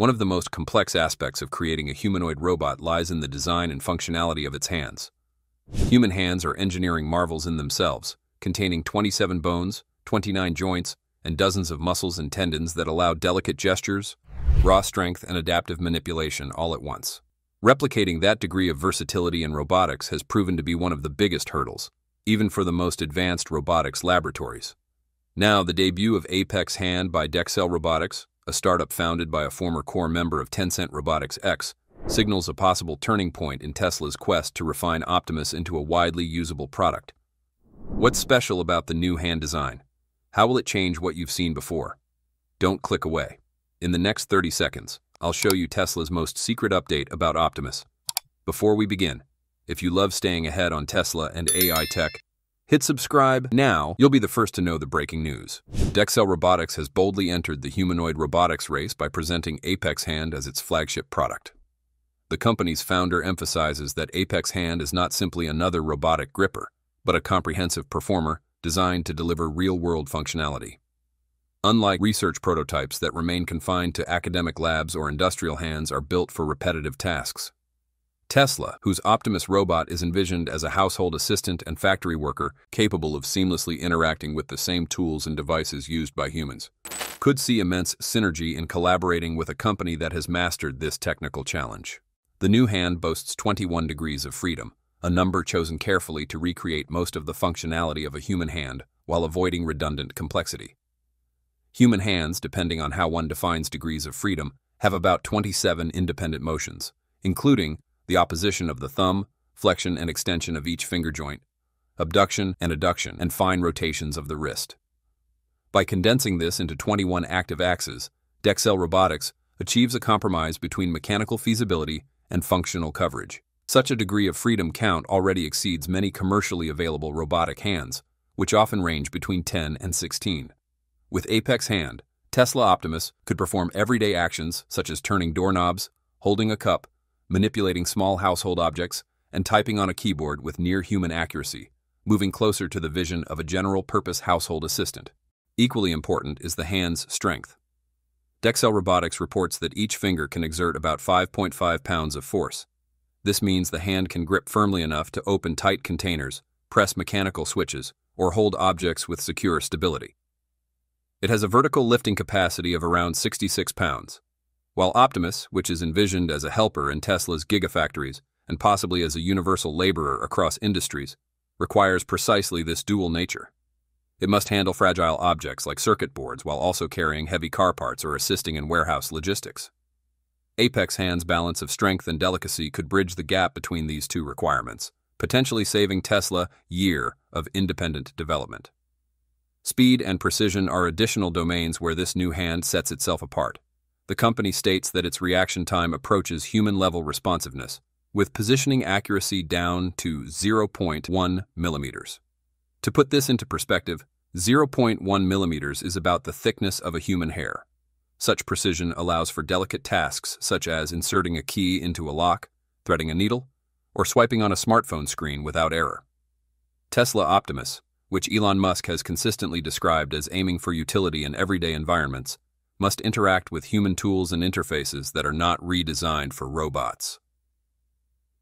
One of the most complex aspects of creating a humanoid robot lies in the design and functionality of its hands. Human hands are engineering marvels in themselves, containing 27 bones, 29 joints, and dozens of muscles and tendons that allow delicate gestures, raw strength, and adaptive manipulation all at once. Replicating that degree of versatility in robotics has proven to be one of the biggest hurdles, even for the most advanced robotics laboratories. Now, the debut of Apex Hand by Dexcel Robotics, a startup founded by a former core member of Tencent Robotics X, signals a possible turning point in Tesla's quest to refine Optimus into a widely usable product. What's special about the new hand design? How will it change what you've seen before? Don't click away. In the next 30 seconds, I'll show you Tesla's most secret update about Optimus. Before we begin, if you love staying ahead on Tesla and AI tech, hit subscribe now. You'll be the first to know the breaking news. Dexcel Robotics has boldly entered the humanoid robotics race by presenting Apex Hand as its flagship product. The company's founder emphasizes that Apex Hand is not simply another robotic gripper, but a comprehensive performer designed to deliver real-world functionality. Unlike research prototypes that remain confined to academic labs or industrial hands are built for repetitive tasks. Tesla, whose Optimus robot is envisioned as a household assistant and factory worker capable of seamlessly interacting with the same tools and devices used by humans, could see immense synergy in collaborating with a company that has mastered this technical challenge. The new hand boasts 21 degrees of freedom, a number chosen carefully to recreate most of the functionality of a human hand while avoiding redundant complexity. Human hands, depending on how one defines degrees of freedom, have about 27 independent motions, including the opposition of the thumb, flexion and extension of each finger joint, abduction and adduction, and fine rotations of the wrist. By condensing this into 21 active axes, Dexcel Robotics achieves a compromise between mechanical feasibility and functional coverage. Such a degree of freedom count already exceeds many commercially available robotic hands, which often range between 10 and 16. With Apex Hand, Tesla Optimus could perform everyday actions such as turning doorknobs, holding a cup, manipulating small household objects, and typing on a keyboard with near-human accuracy, moving closer to the vision of a general-purpose household assistant. Equally important is the hand's strength. Dexcel Robotics reports that each finger can exert about 5.5 pounds of force. This means the hand can grip firmly enough to open tight containers, press mechanical switches, or hold objects with secure stability. It has a vertical lifting capacity of around 66 pounds, while Optimus, which is envisioned as a helper in Tesla's gigafactories and possibly as a universal laborer across industries, requires precisely this dual nature. It must handle fragile objects like circuit boards while also carrying heavy car parts or assisting in warehouse logistics. Apex Hand's balance of strength and delicacy could bridge the gap between these two requirements, potentially saving Tesla year of independent development. Speed and precision are additional domains where this new hand sets itself apart. The company states that its reaction time approaches human-level responsiveness, with positioning accuracy down to 0.1 millimeters. To put this into perspective, 0.1 millimeters is about the thickness of a human hair. Such precision allows for delicate tasks such as inserting a key into a lock, threading a needle, or swiping on a smartphone screen without error. Tesla Optimus, which Elon Musk has consistently described as aiming for utility in everyday environments, must interact with human tools and interfaces that are not redesigned for robots.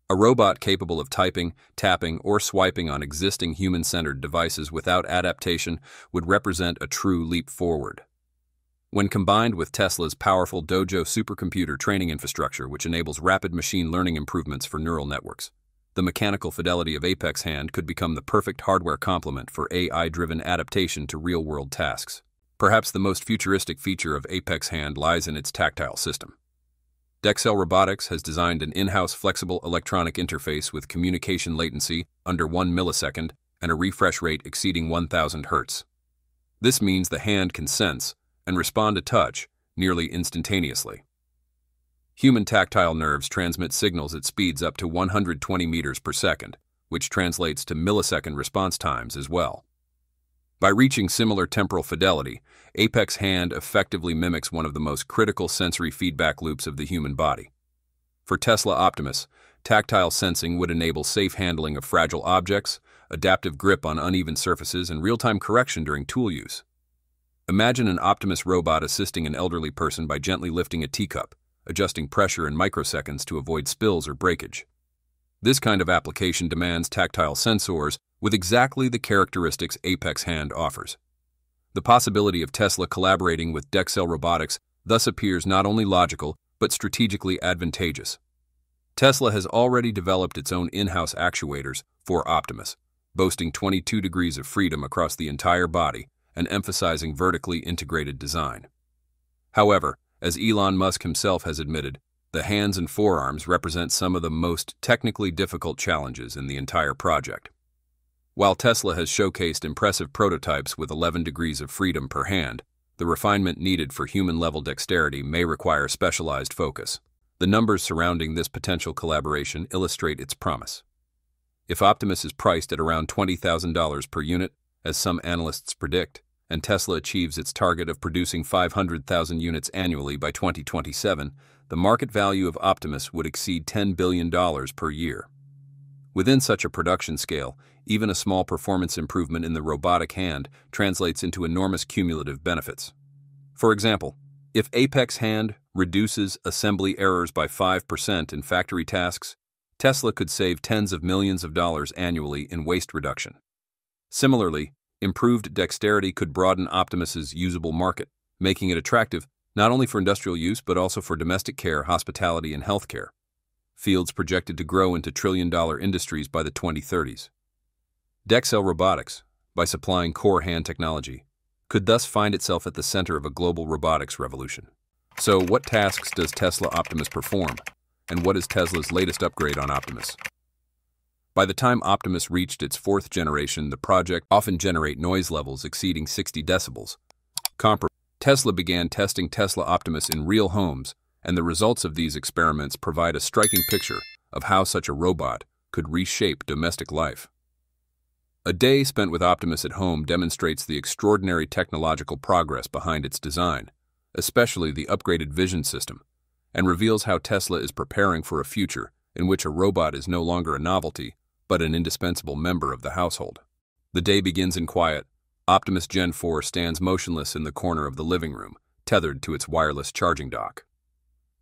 A robot capable of typing, tapping, or swiping on existing human-centered devices without adaptation would represent a true leap forward. When combined with Tesla's powerful Dojo supercomputer training infrastructure, which enables rapid machine learning improvements for neural networks, the mechanical fidelity of Apex Hand could become the perfect hardware complement for AI-driven adaptation to real-world tasks. Perhaps the most futuristic feature of Apex Hand lies in its tactile system. Dexcel Robotics has designed an in-house flexible electronic interface with communication latency under 1 millisecond and a refresh rate exceeding 1000 Hz. This means the hand can sense and respond to touch nearly instantaneously. Human tactile nerves transmit signals at speeds up to 120 meters per second, which translates to millisecond response times as well. By reaching similar temporal fidelity, Apex Hand effectively mimics one of the most critical sensory feedback loops of the human body. For Tesla Optimus, tactile sensing would enable safe handling of fragile objects, adaptive grip on uneven surfaces, and real-time correction during tool use. Imagine an Optimus robot assisting an elderly person by gently lifting a teacup, adjusting pressure in microseconds to avoid spills or breakage. This kind of application demands tactile sensors with exactly the characteristics Apex Hand offers. The possibility of Tesla collaborating with Dexcel Robotics thus appears not only logical, but strategically advantageous. Tesla has already developed its own in-house actuators for Optimus, boasting 22 degrees of freedom across the entire body and emphasizing vertically integrated design. However, as Elon Musk himself has admitted, the hands and forearms represent some of the most technically difficult challenges in the entire project. While Tesla has showcased impressive prototypes with 11 degrees of freedom per hand, the refinement needed for human-level dexterity may require specialized focus. The numbers surrounding this potential collaboration illustrate its promise. If Optimus is priced at around $20,000 per unit, as some analysts predict, and Tesla achieves its target of producing 500,000 units annually by 2027, the market value of Optimus would exceed $10 billion per year. Within such a production scale, even a small performance improvement in the robotic hand translates into enormous cumulative benefits. For example, if Apex Hand reduces assembly errors by 5% in factory tasks, Tesla could save tens of millions of dollars annually in waste reduction. Similarly, improved dexterity could broaden Optimus's usable market, making it attractive not only for industrial use but also for domestic care, hospitality, and healthcare. Fields projected to grow into trillion-dollar industries by the 2030s. Dexcel Robotics, by supplying core hand technology, could thus find itself at the center of a global robotics revolution. So, what tasks does Tesla Optimus perform? and what is Tesla's latest upgrade on Optimus. By the time Optimus reached its fourth generation, the project often generate noise levels exceeding 60 decibels. Compar Tesla began testing Tesla Optimus in real homes, and the results of these experiments provide a striking picture of how such a robot could reshape domestic life. A day spent with Optimus at home demonstrates the extraordinary technological progress behind its design, especially the upgraded vision system, and reveals how Tesla is preparing for a future in which a robot is no longer a novelty, but an indispensable member of the household. The day begins in quiet. Optimus Gen 4 stands motionless in the corner of the living room, tethered to its wireless charging dock.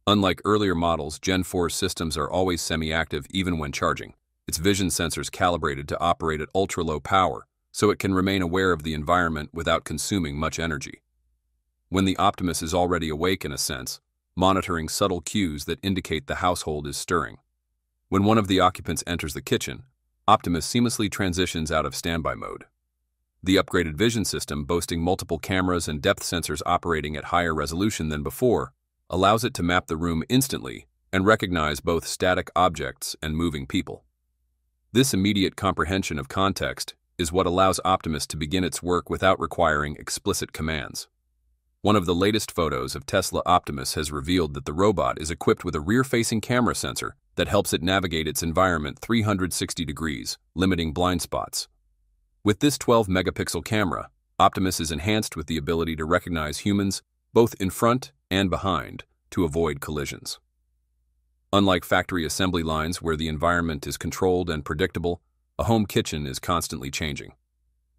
Unlike earlier models, Gen 4's systems are always semi-active even when charging. Its vision sensors calibrated to operate at ultra-low power, so it can remain aware of the environment without consuming much energy. When the Optimus is already awake in a sense, monitoring subtle cues that indicate the household is stirring. When one of the occupants enters the kitchen, Optimus seamlessly transitions out of standby mode. The upgraded vision system, boasting multiple cameras and depth sensors operating at higher resolution than before, allows it to map the room instantly and recognize both static objects and moving people. This immediate comprehension of context is what allows Optimus to begin its work without requiring explicit commands. One of the latest photos of Tesla Optimus has revealed that the robot is equipped with a rear-facing camera sensor that helps it navigate its environment 360 degrees, limiting blind spots. With this 12-megapixel camera, Optimus is enhanced with the ability to recognize humans both in front and behind to avoid collisions. Unlike factory assembly lines where the environment is controlled and predictable, a home kitchen is constantly changing.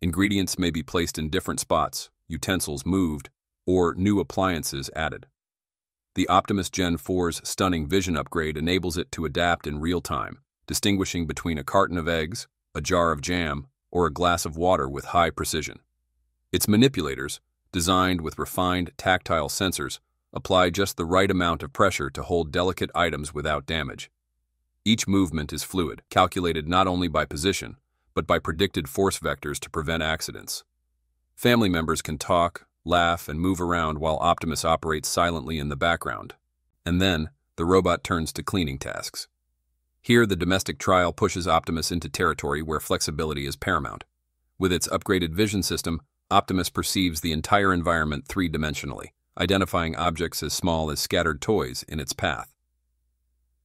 Ingredients may be placed in different spots, utensils moved, or new appliances added. The Optimus Gen 4's stunning vision upgrade enables it to adapt in real time, distinguishing between a carton of eggs, a jar of jam, or a glass of water with high precision. Its manipulators, designed with refined tactile sensors, apply just the right amount of pressure to hold delicate items without damage. Each movement is fluid, calculated not only by position, but by predicted force vectors to prevent accidents. Family members can talk, laugh, and move around while Optimus operates silently in the background. And then, the robot turns to cleaning tasks. Here, the domestic trial pushes Optimus into territory where flexibility is paramount. With its upgraded vision system, Optimus perceives the entire environment three-dimensionally, identifying objects as small as scattered toys in its path.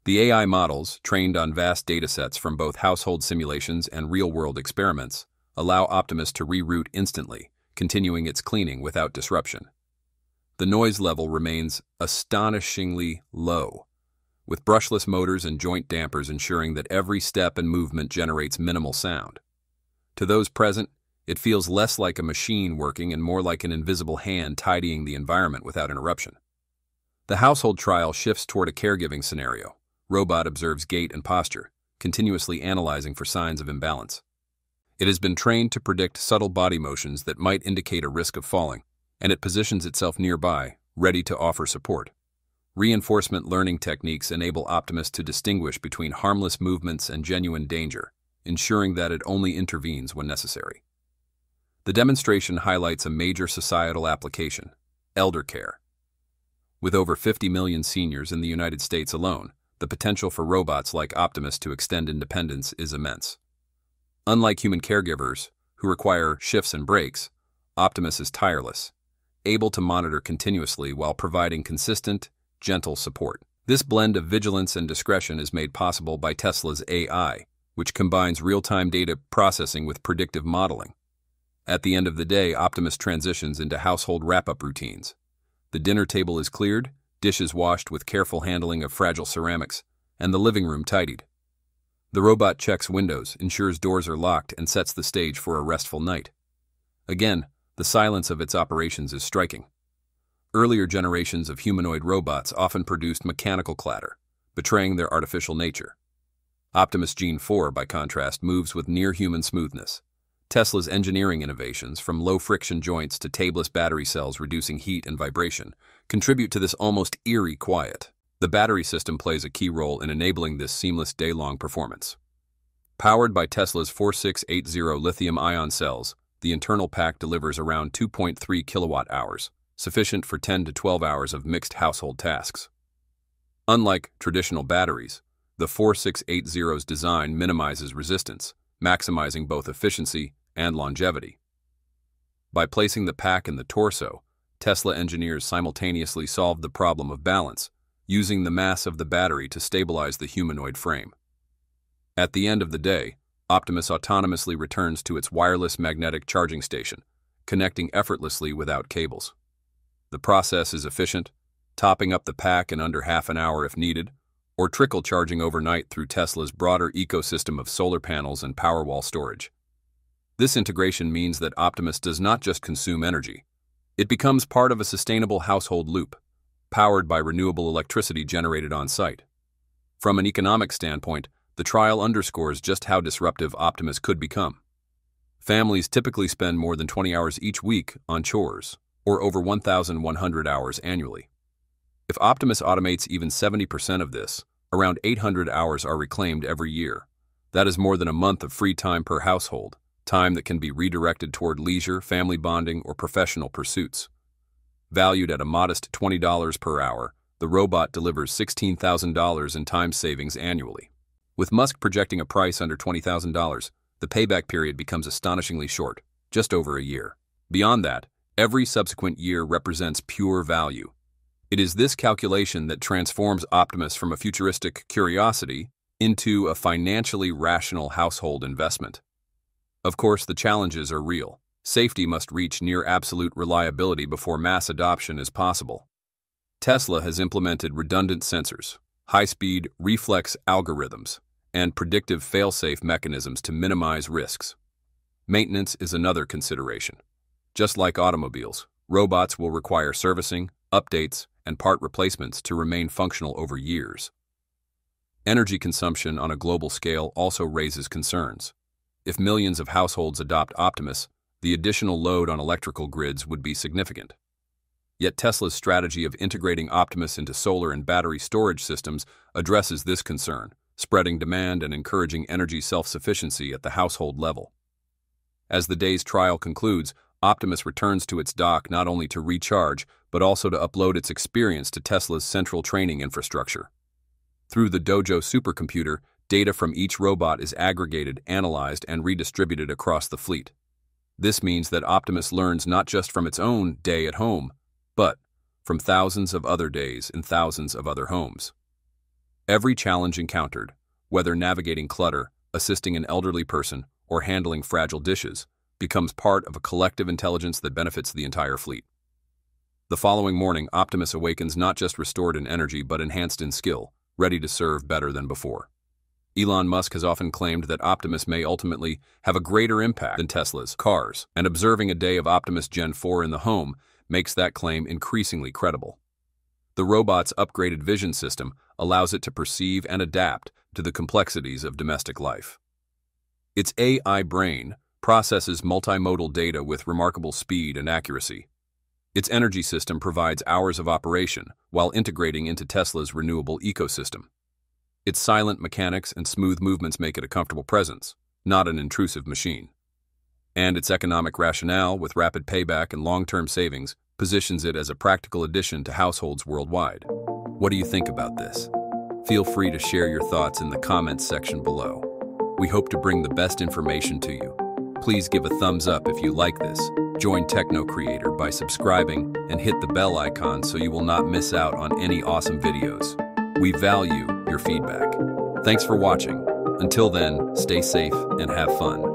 The AI models, trained on vast datasets from both household simulations and real-world experiments, allow Optimus to reroute instantly, continuing its cleaning without disruption. The noise level remains astonishingly low, with brushless motors and joint dampers ensuring that every step and movement generates minimal sound. To those present, it feels less like a machine working and more like an invisible hand tidying the environment without interruption. The household trial shifts toward a caregiving scenario. Robot observes gait and posture, continuously analyzing for signs of imbalance. It has been trained to predict subtle body motions that might indicate a risk of falling, and it positions itself nearby, ready to offer support. Reinforcement learning techniques enable Optimus to distinguish between harmless movements and genuine danger, ensuring that it only intervenes when necessary. The demonstration highlights a major societal application, elder care. With over 50 million seniors in the United States alone, the potential for robots like Optimus to extend independence is immense. Unlike human caregivers, who require shifts and breaks, Optimus is tireless, able to monitor continuously while providing consistent, gentle support. This blend of vigilance and discretion is made possible by Tesla's AI, which combines real-time data processing with predictive modeling. At the end of the day, Optimus transitions into household wrap-up routines. The dinner table is cleared, dishes washed with careful handling of fragile ceramics, and the living room tidied. The robot checks windows, ensures doors are locked, and sets the stage for a restful night. Again, the silence of its operations is striking. Earlier generations of humanoid robots often produced mechanical clatter, betraying their artificial nature. Optimus Gen 4, by contrast, moves with near-human smoothness. Tesla's engineering innovations, from low-friction joints to tabless battery cells reducing heat and vibration, contribute to this almost eerie quiet. The battery system plays a key role in enabling this seamless day-long performance. Powered by Tesla's 4680 lithium-ion cells, the internal pack delivers around 2.3 kilowatt-hours, sufficient for 10 to 12 hours of mixed household tasks. Unlike traditional batteries, the 4680's design minimizes resistance, maximizing both efficiency and longevity. By placing the pack in the torso, Tesla engineers simultaneously solved the problem of balance, using the mass of the battery to stabilize the humanoid frame. At the end of the day, Optimus autonomously returns to its wireless magnetic charging station, connecting effortlessly without cables. The process is efficient, topping up the pack in under half an hour if needed, or trickle charging overnight through Tesla's broader ecosystem of solar panels and Powerwall storage. This integration means that Optimus does not just consume energy. It becomes part of a sustainable household loop, powered by renewable electricity generated on site. From an economic standpoint, the trial underscores just how disruptive Optimus could become. Families typically spend more than 20 hours each week on chores, or over 1,100 hours annually. If Optimus automates even 70% of this, around 800 hours are reclaimed every year. That is more than a month of free time per household, time that can be redirected toward leisure, family bonding, or professional pursuits. Valued at a modest $20 per hour, the robot delivers $16,000 in time savings annually. With Musk projecting a price under $20,000, the payback period becomes astonishingly short, just over a year. Beyond that, every subsequent year represents pure value. It is this calculation that transforms Optimus from a futuristic curiosity into a financially rational household investment. Of course, the challenges are real. Safety must reach near absolute reliability before mass adoption is possible. Tesla has implemented redundant sensors, high-speed reflex algorithms, and predictive fail-safe mechanisms to minimize risks. Maintenance is another consideration. Just like automobiles, robots will require servicing, updates, and part replacements to remain functional over years. Energy consumption on a global scale also raises concerns. If millions of households adopt Optimus, the additional load on electrical grids would be significant. Yet Tesla's strategy of integrating Optimus into solar and battery storage systems addresses this concern, spreading demand and encouraging energy self-sufficiency at the household level. As the day's trial concludes, Optimus returns to its dock not only to recharge, but also to upload its experience to Tesla's central training infrastructure. Through the Dojo supercomputer, data from each robot is aggregated, analyzed, and redistributed across the fleet. This means that Optimus learns not just from its own day at home, but from thousands of other days in thousands of other homes. Every challenge encountered, whether navigating clutter, assisting an elderly person, or handling fragile dishes, becomes part of a collective intelligence that benefits the entire fleet. The following morning, Optimus awakens not just restored in energy but enhanced in skill, ready to serve better than before. Elon Musk has often claimed that Optimus may ultimately have a greater impact than Tesla's cars, and observing a day of Optimus Gen 4 in the home makes that claim increasingly credible. The robot's upgraded vision system allows it to perceive and adapt to the complexities of domestic life. Its AI brain processes multimodal data with remarkable speed and accuracy. Its energy system provides hours of operation while integrating into Tesla's renewable ecosystem. Its silent mechanics and smooth movements make it a comfortable presence, not an intrusive machine. And its economic rationale, with rapid payback and long-term savings, positions it as a practical addition to households worldwide. What do you think about this? Feel free to share your thoughts in the comments section below. We hope to bring the best information to you. Please give a thumbs up if you like this. Join Techno Creator by subscribing and hit the bell icon so you will not miss out on any awesome videos. We value your feedback. Thanks for watching. Until then, stay safe and have fun.